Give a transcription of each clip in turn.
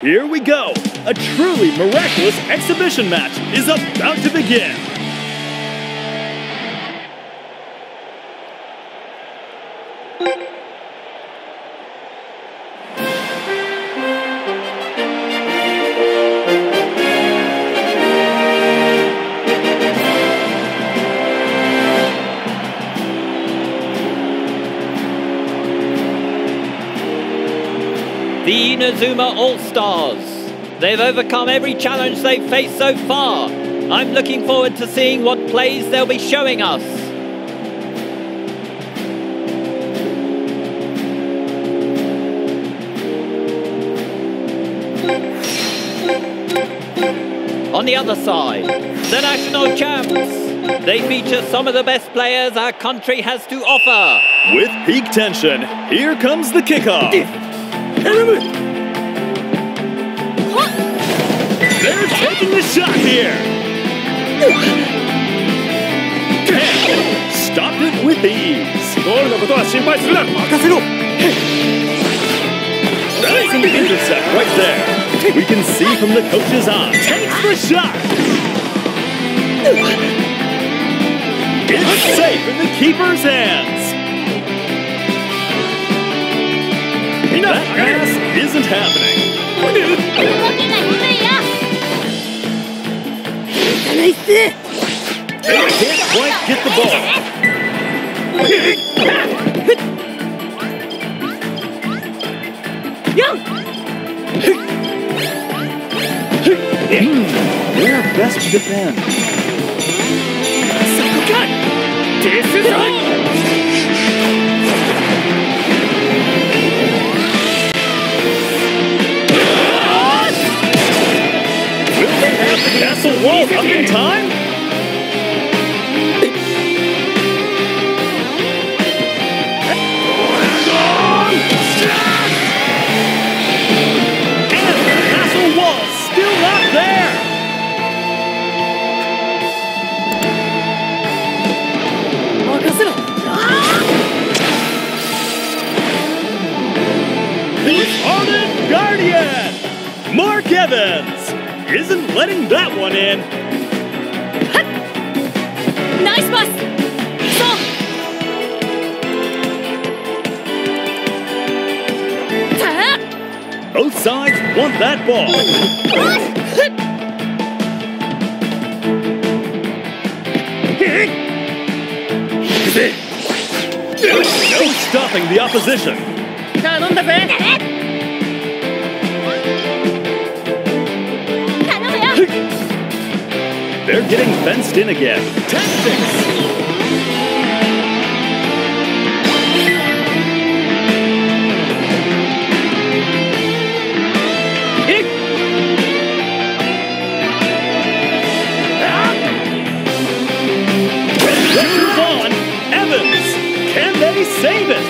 Here we go! A truly miraculous exhibition match is about to begin! The Inazuma All-Stars. They've overcome every challenge they've faced so far. I'm looking forward to seeing what plays they'll be showing us. On the other side, the national champs. They feature some of the best players our country has to offer. With peak tension, here comes the kickoff! They're taking the shot here! Stopped it with ease! ゴールのことは心配するな任せろ Nice intercept right there! We can see from the coach's eye. Takes the shot! It's safe in the keeper's hands! That pass isn't happening. Can't quite get the ball. They're best to defend. This is world up in time? and the castle still not there! The Guardian, Mark Evans! isn't letting that one in. Nice bus! So. Both sides want that ball. no stopping the opposition. They're getting fenced in again. Tactics! Ah. Move on! Evans! Can they save it?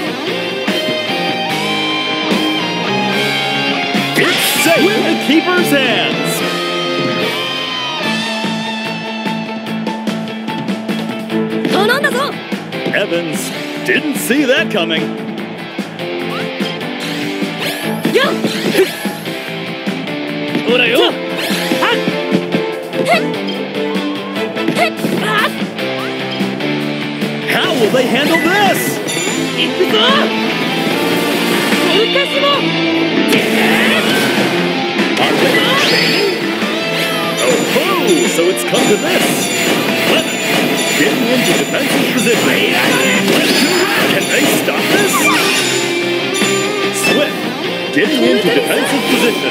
It's safe in the keeper's hands! Evans didn't see that coming. How will they handle this? Are? Oh, so it's come to this getting into defensive position. Can they stop this? Swift getting into defensive position.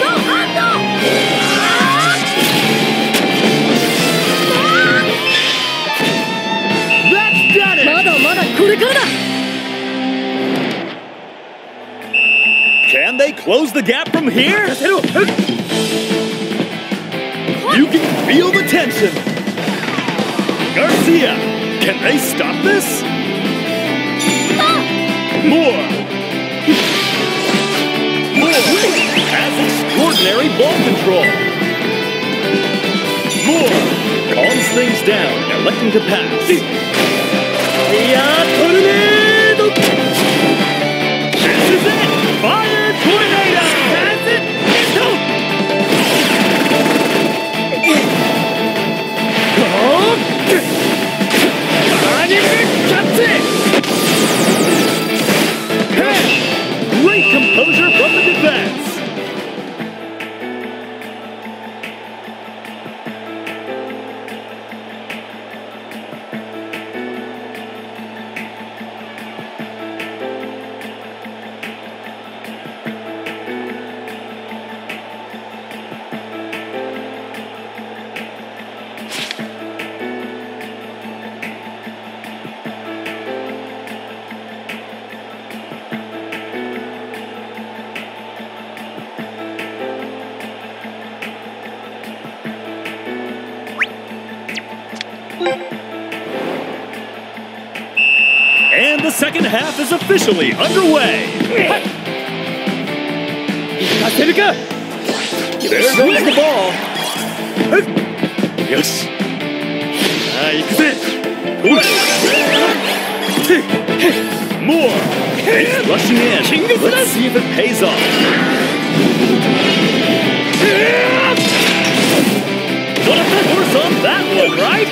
That's it! Can they close the gap from here? You can feel the tension. Garcia, can they stop this? More. Moore has extraordinary ball control. Moore calms things down, electing to pass. half is officially underway. There goes the ball. Yes. Ah, Moore. He's rushing in. Let's see if it pays off. What a force on that one, right?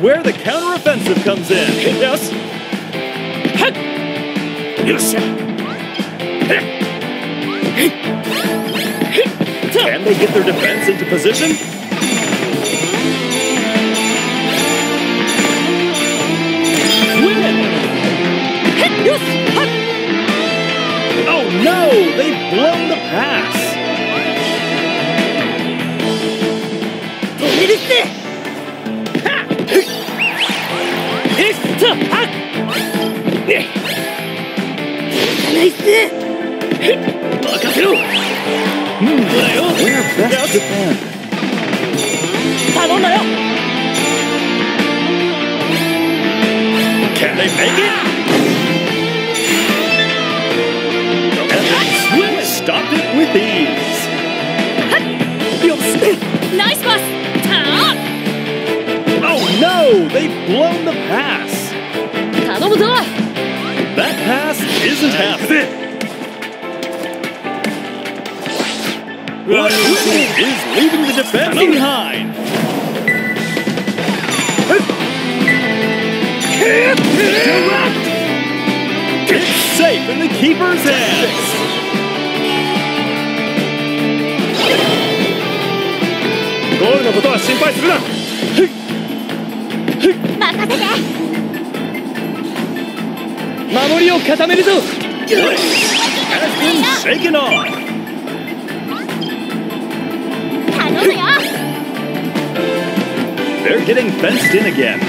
where the counteroffensive comes in. Yes. Yes. Can they get their defense into position? Oh no! They've blown the pass! ナイス任せろ Hmm. Where best defend? 頼んだよ Can they make it? Evans stopped it with ease. よしナイスパスター Oh no! They've blown the pass. 頼むぞ That pass isn't happening. What is leaving the defense behind? Direct! It's safe in the keeper's hands. ゴールのことは心配するな任せて 守りを固めるぞ Has been shaken off. 頼むよ They're getting fenced in again.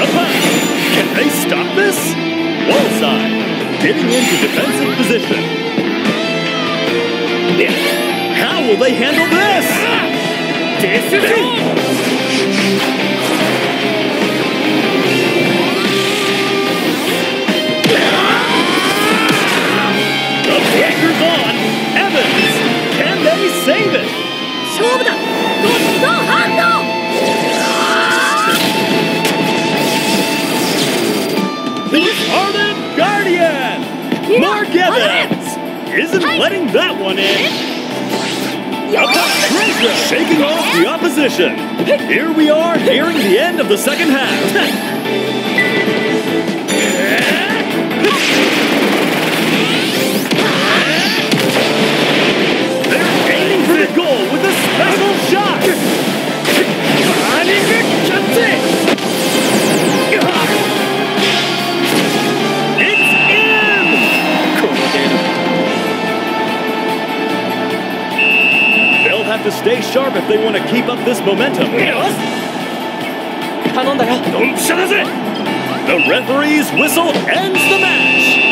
Up Can they stop this? Wall side. Getting into defensive position. How will they handle this? The Evans! Isn't letting that one in. Treasure shaking off the opposition. Here we are nearing the end of the second half. stay sharp if they want to keep up this momentum. The referee's whistle ends the match.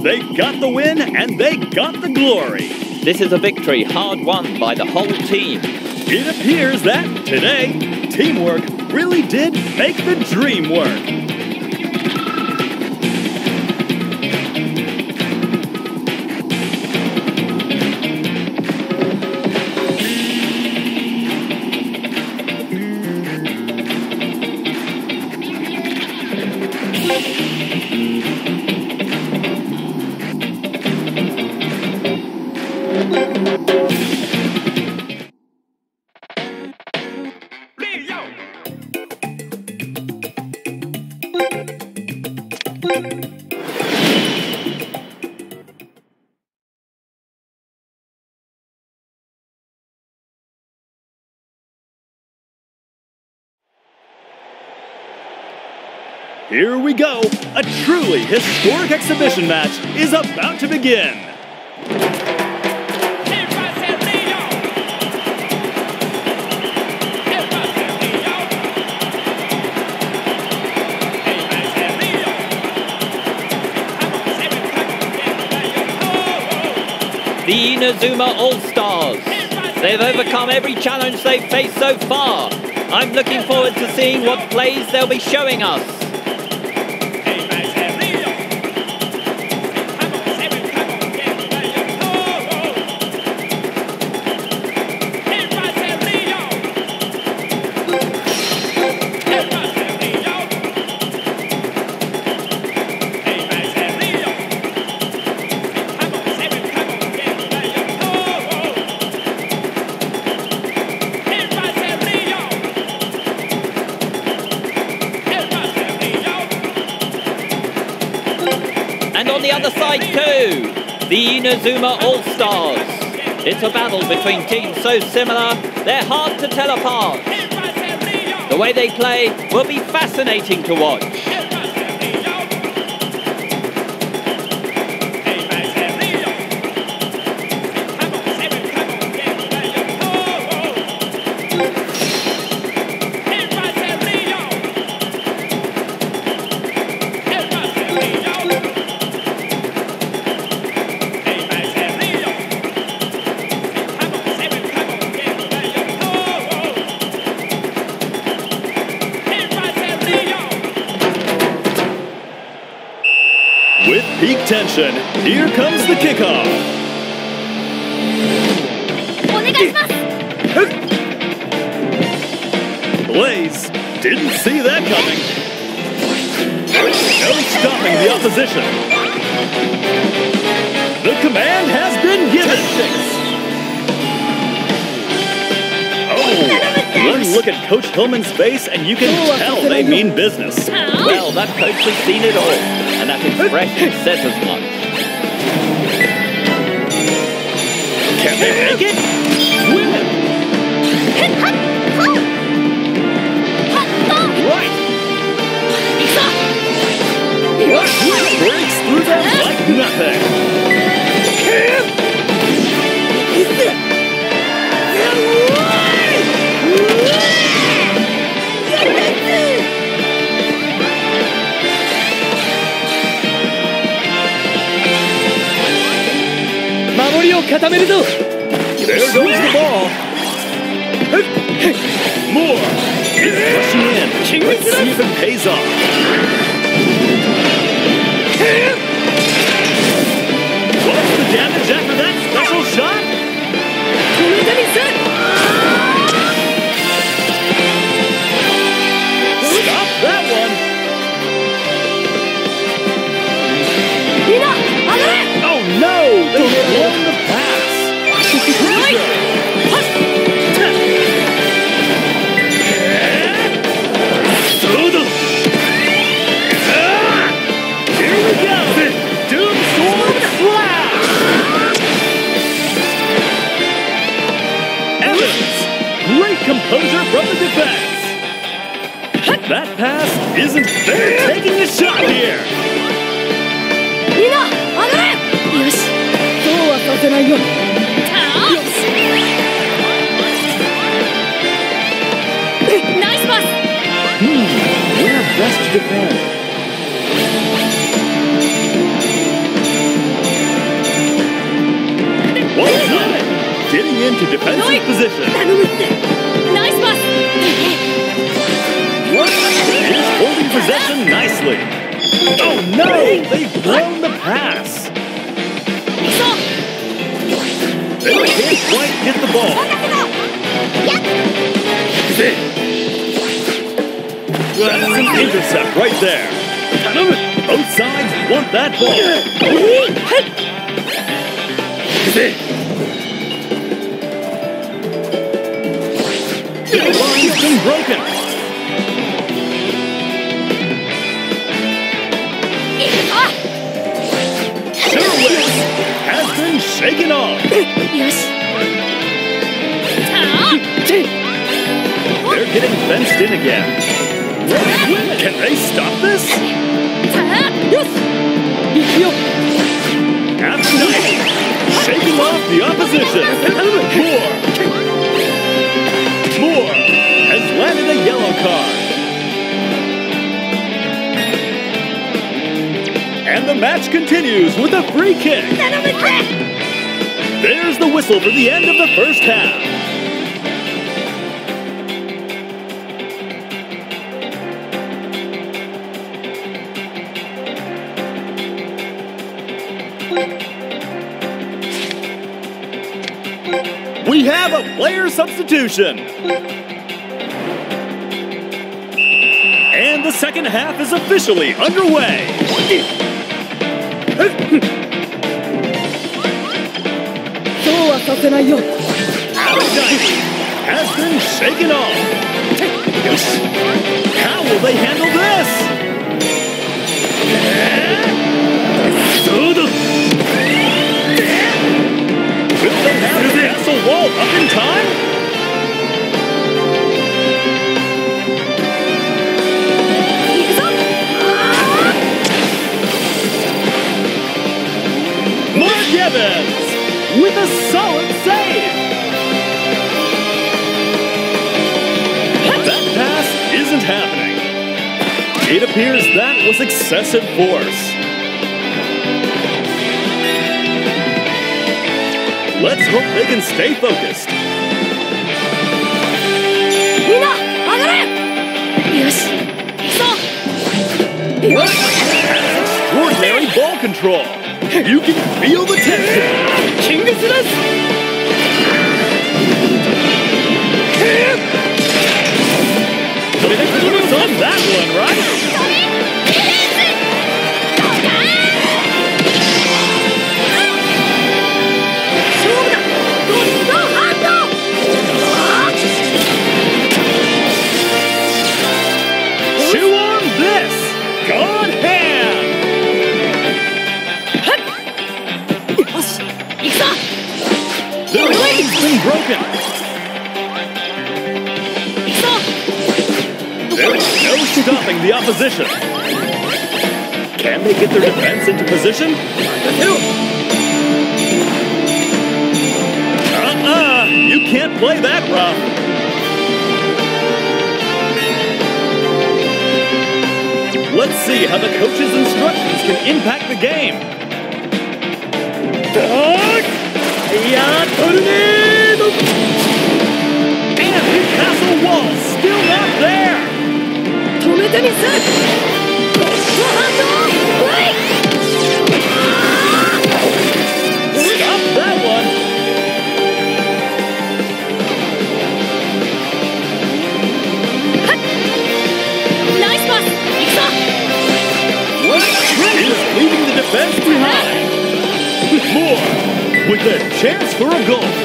They got the win and they got the glory. This is a victory hard won by the whole team. It appears that today teamwork really did make the dream work. Here we go. A truly historic exhibition match is about to begin. The Inazuma All-Stars. They've overcome every challenge they've faced so far. I'm looking forward to seeing what plays they'll be showing us. The Inazuma All-Stars. It's a battle between teams so similar, they're hard to tell apart. The way they play will be fascinating to watch. action. Here comes the kickoff. Blaze didn't see that coming. No stopping the opposition. The command has been given. Oh, one look at Coach Hillman's face and you can tell they mean business. Well, that coach has seen it all and that expression says as much. Can they make it? りを固めるぞ There goes the ball. More. It's rushing in. Let's see if it pays off. think they've blown the pass. They can't quite get the ball. That's an intercept right there. Both sides want that ball. The line's been broken. take it off! They're getting fenced in again. Can they stop this? Yes! That's nice! Shaking off the opposition! More! Moore has landed a yellow card. And the match continues with a free kick. There's the whistle for the end of the first half. We have a player substitution. And the second half is officially underway. させないよ Aphrodite has been shaken off. How will they handle this? Will they have the castle wall up in time? 行くぞ Mark Evans with a solid It appears that was excessive force. Let's hope they can stay focused. Extraordinary ball control. You can feel the tension. King of this. But that one, right? The opposition. Can they get their defense into position? Uh-uh. You can't play that rough. Let's see how the coach's instructions can impact the game. And the castle wall still there! 止めてみせゴッドハンドはい Stop that one! ナイスパス行くぞ is leaving the defense behind. Moore with a chance for a goal.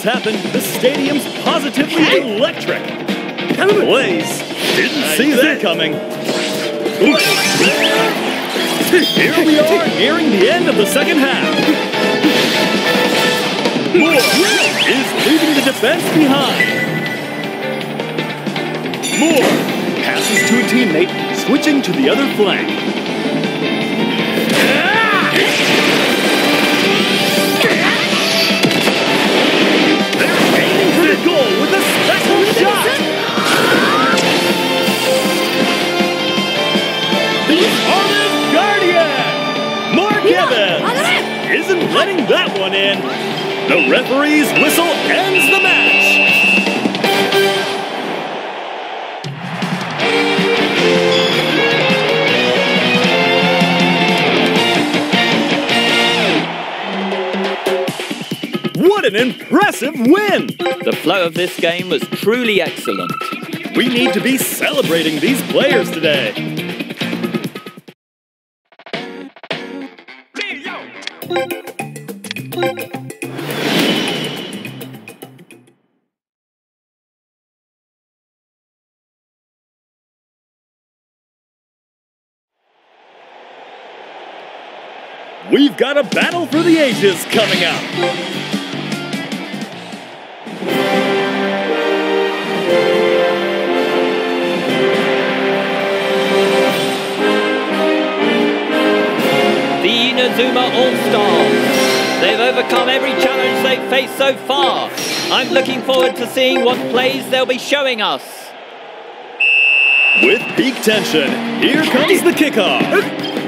Everything happened, the stadium's positively electric. Blaze didn't see that coming. Here we are nearing the end of the second half. Moore is leaving the defense behind. Moore passes to a teammate, switching to the other flank. Letting that one in. The referee's whistle ends the match. What an impressive win! The flow of this game was truly excellent. We need to be celebrating these players today. Got a battle for the ages coming up. The Inazuma All-Stars. They've overcome every challenge they've faced so far. I'm looking forward to seeing what plays they'll be showing us. With peak tension, here comes the kickoff.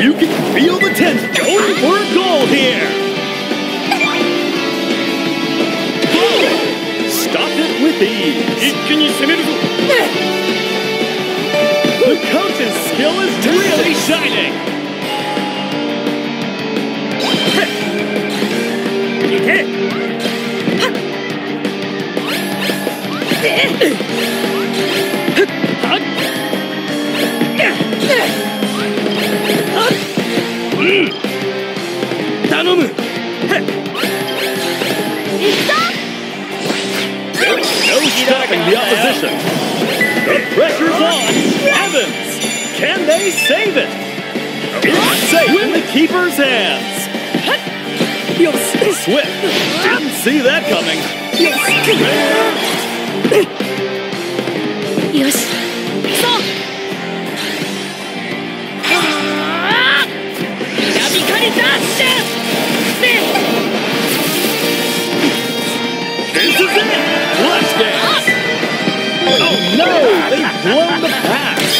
You can feel the tension going for a goal here. Stop it with ease. The coach's skill is really shining. No opposition. The pressure's on. Evans, can they save it? It's safe in the keeper's hands. Swift didn't see that coming. よ No, they've blown the pass.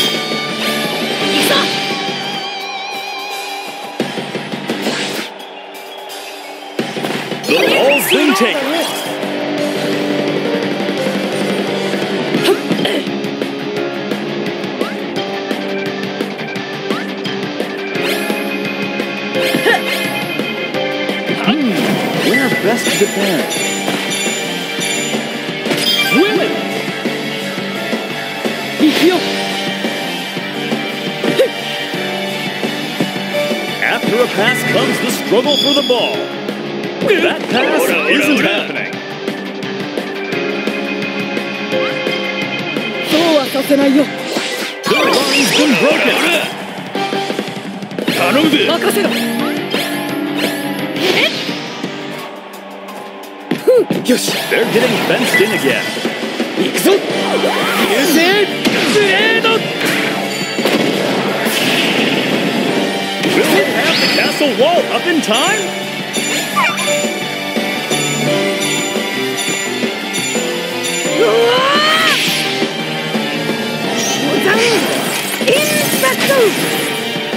The ball's been taken. best defense. A pass comes the struggle for the ball. That pass isn't happening. そうはさせないよ The line's been broken. 頼むぜ任せろよし They're getting fenced in again. 行くぞ優勢 got the castle wall up in time?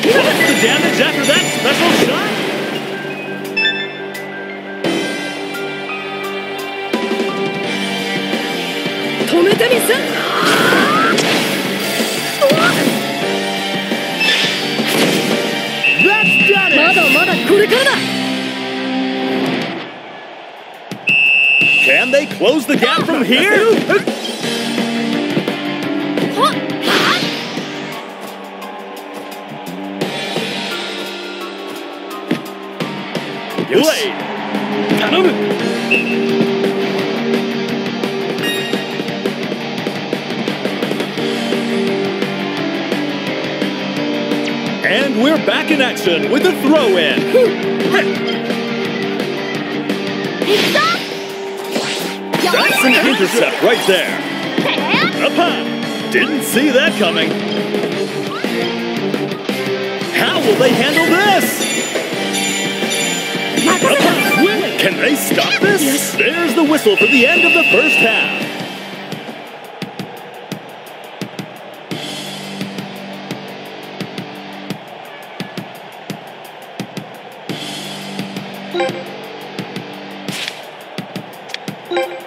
What's the damage after that special shot? Tomete close the gap from here? Blade! Tanum! And we're back in action with a throw-in. That's an intercept right there. Up high. Didn't see that coming. How will they handle this? Can they stop this? There's the whistle for the end of the first half. And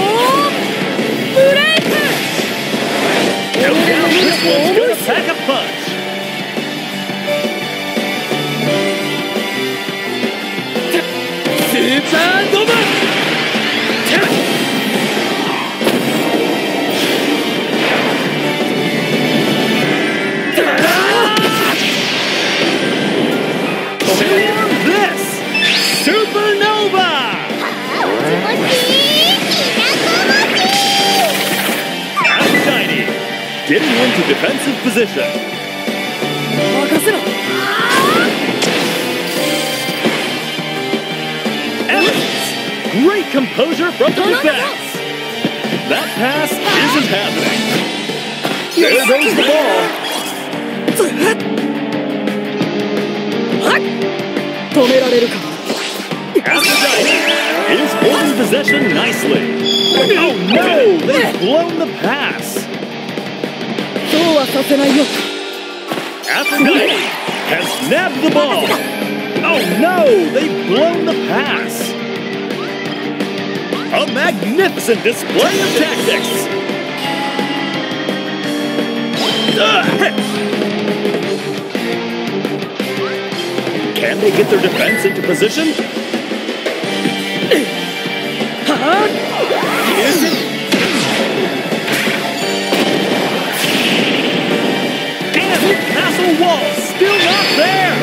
this one's gonna pack a punch. スー into defensive position. Great composure from the defense! That pass isn't happening. There goes the ball. Aphrodite is holding possession nicely. Oh no! They've blown the pass! そうはさせないよ Aphrodite has nabbed the ball. Oh no! They've blown the pass. A magnificent display of tactics. Ugh. Can they get their defense into position? And Castle wall still not there!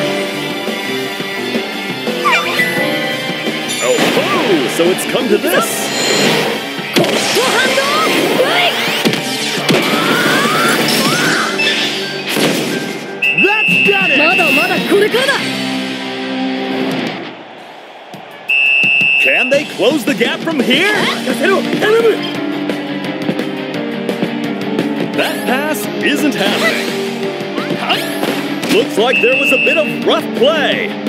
Oh, oh so it's come to this! It! Can they close the gap from here? That pass isn't happening. Looks like there was a bit of rough play.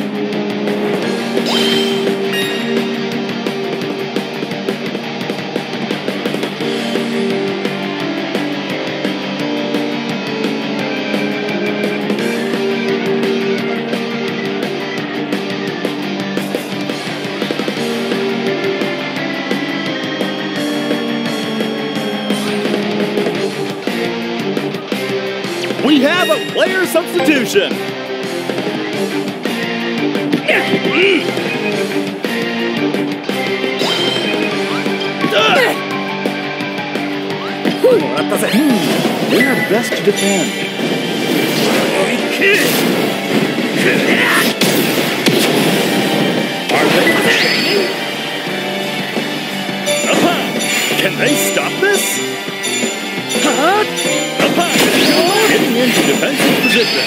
player substitution. We are best to defend. Uh-huh. Can they stop? Moving into defensive position.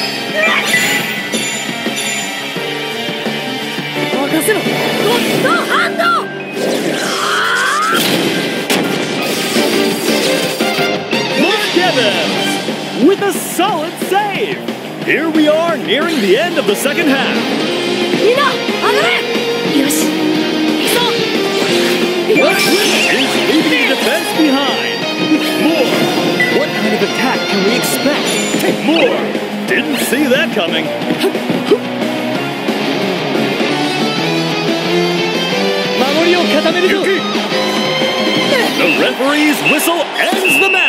Mark Evans with a solid save. Here we are nearing the end of the second half. Nina, Andre! Yes. Is leaving the defense behind attack can we expect? Take more! Didn't see that coming. the referee's whistle ends the match.